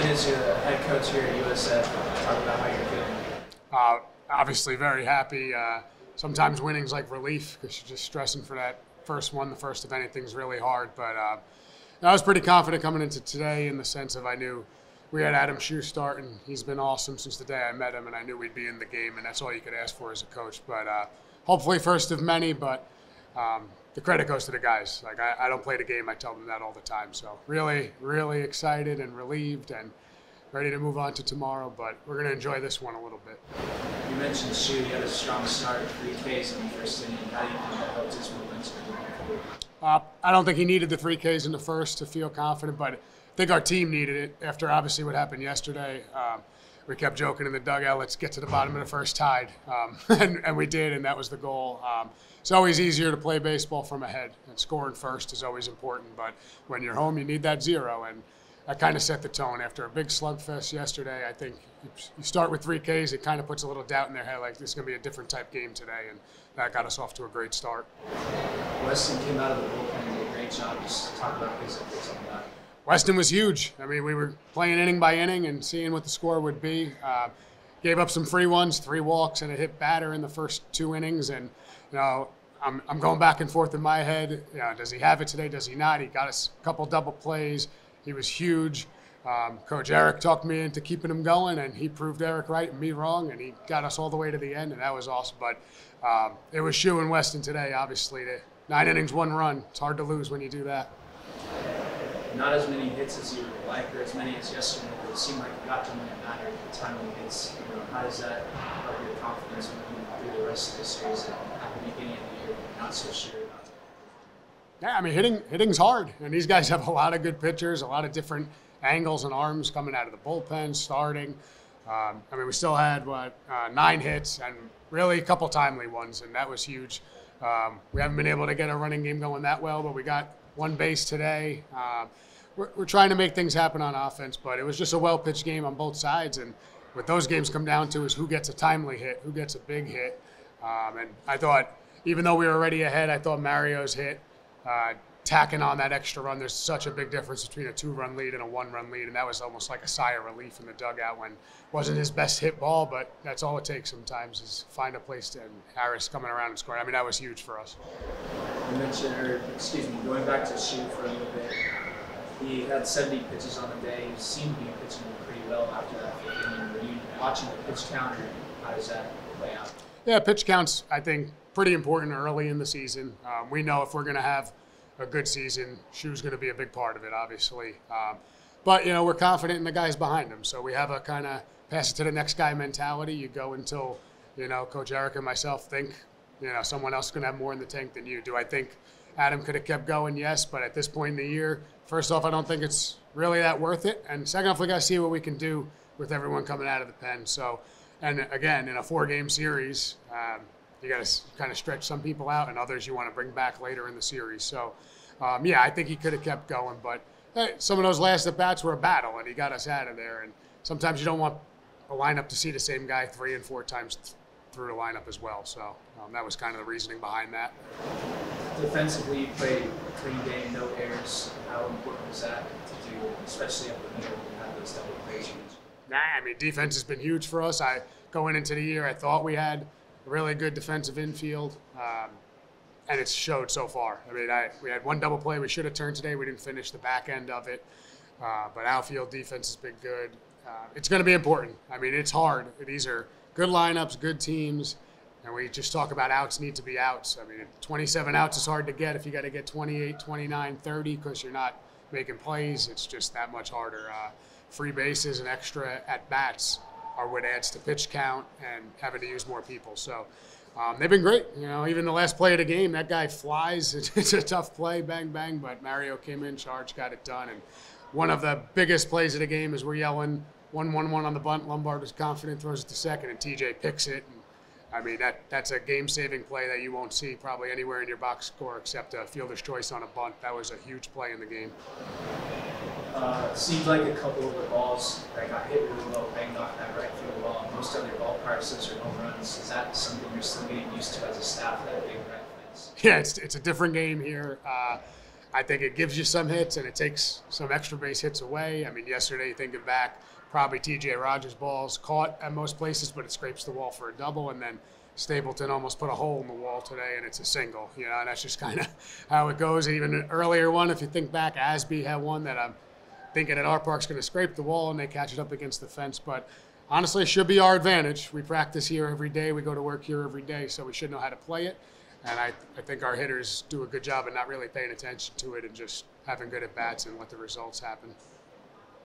in as your head coach here at USF. Talk about how you're feeling. Uh, obviously, very happy. Uh, sometimes winning's like relief because you're just stressing for that first one. The first of anything's really hard. But uh, I was pretty confident coming into today in the sense of I knew we had Adam Shue starting. He's been awesome since the day I met him, and I knew we'd be in the game, and that's all you could ask for as a coach. But uh, hopefully, first of many. But um, the credit goes to the guys. Like I, I, don't play the game. I tell them that all the time. So really, really excited and relieved and ready to move on to tomorrow. But we're going to enjoy this one a little bit. You mentioned Shue. He had a strong start, three Ks in the first inning. How do you think that helped his momentum? Uh, I don't think he needed the three Ks in the first to feel confident, but I think our team needed it after obviously what happened yesterday. Um, we kept joking in the dugout, let's get to the bottom of the first tied. Um, and, and, we did, and that was the goal. Um, it's always easier to play baseball from ahead, and scoring first is always important. But when you're home, you need that zero, and that kind of set the tone. After a big slugfest yesterday, I think you start with three Ks, it kind of puts a little doubt in their head, like this is going to be a different type game today, and that got us off to a great start. Weston came out of the bullpen and did a great job. Just talk about his efforts on that. Weston was huge. I mean, we were playing inning by inning and seeing what the score would be. Uh, gave up some free ones, three walks, and a hit batter in the first two innings, and you know, I'm, I'm going back and forth in my head. You know, does he have it today? Does he not? He got us a couple double plays. He was huge. Um, Coach Eric talked me into keeping him going, and he proved Eric right and me wrong, and he got us all the way to the end, and that was awesome. But um, it was Shue and Weston today, obviously. The nine innings, one run. It's hard to lose when you do that. Not as many hits as you would like, or as many as yesterday, but it seemed like you got to when it mattered. The timely hits. You know, how does that help your confidence when you do the rest of the series and at the beginning of the year, not so sure about? Yeah, I mean, hitting hitting's hard, and these guys have a lot of good pitchers, a lot of different angles and arms coming out of the bullpen, starting. Um, I mean, we still had what uh, nine hits and really a couple timely ones, and that was huge. Um, we haven't been able to get a running game going that well, but we got one base today. Uh, we're, we're trying to make things happen on offense, but it was just a well pitched game on both sides, and what those games come down to is who gets a timely hit, who gets a big hit. Um, and I thought even though we were already ahead, I thought Mario's hit, uh, tacking on that extra run. There's such a big difference between a two-run lead and a one-run lead, and that was almost like a sigh of relief in the dugout when wasn't his best hit ball, but that's all it takes sometimes is find a place to. And Harris coming around and scoring. I mean, that was huge for us. You mentioned, or excuse me, going back to Shue for a little bit. He had 70 pitches on the day. He seemed to be pitching pretty well after that. And Were you watching the pitch count, or how does that play out? Yeah, pitch counts. I think pretty important early in the season. Um, we know if we're going to have a good season, Shue's going to be a big part of it, obviously. Um, but you know, we're confident in the guys behind him, so we have a kind of pass it to the next guy mentality. You go until you know Coach Eric and myself think you know someone else is going to have more in the tank than you. Do I think Adam could have kept going? Yes, but at this point in the year, first off, I don't think it's really that worth it, and second off, we got to see what we can do with everyone coming out of the pen. So, and again, in a four-game series. Um, you got to kind of stretch some people out, and others you want to bring back later in the series. So, um, yeah, I think he could have kept going, but hey, some of those last at bats were a battle, and he got us out of there. And sometimes you don't want a lineup to see the same guy three and four times th- through the lineup as well. So um, that was kind of the reasoning behind that. Defensively, you played a clean game, no errors. How important was that to do, especially up the middle you have those double plays? Nah, I mean defense has been huge for us. I going into the year, I thought we had a really good defensive infield, um, and it's showed so far. I mean, I, we had one double play we should have turned today. We didn't finish the back end of it, uh, but outfield defense has been good. Uh, it's going to be important. I mean, it's hard. These are good lineups, good teams, and we just talk about outs need to be outs. I mean, 27 outs is hard to get if you got to get 28, 29, 30 because you're not making plays. It's just that much harder. Uh, free bases and extra at bats are what adds to pitch count and having to use more people. So um, they've been great. You know, even the last play of the game, that guy flies. It's, a tough play, bang bang, but Mario came in, charge, got it done. And one of the biggest plays of the game is we're yelling one one one on the bunt. Lombard was confident, throws it to second, and TJ picks it. And, I mean, that that's a game-saving play that you won't see probably anywhere in your box score except a fielder's choice on a bunt. That was a huge play in the game. Uh, seems like a couple of the balls that got hit really low, banged off that right field wall. Most other ballparks, those are home runs. Is that something you're still getting used to as a staff, that big right fence? Yeah, it's, it's a different game here. Uh, I think it gives you some hits and it takes some extra base hits away. I mean, yesterday, thinking back, probably TJ Rogers' balls caught at most places, but it scrapes the wall for a double. And then Stapleton almost put a hole in the wall today and it's a single. You know, and that's just kind of how it goes. Even an earlier one, if you think back, Asby had one that I'm thinking at our park's going to scrape the wall and they catch it up against the fence. But honestly, it should be our advantage. We practice here every day. We go to work here every day, so we should know how to play it. And I, I think our hitters do a good job of not really paying attention to it and just having good at bats and let the results happen.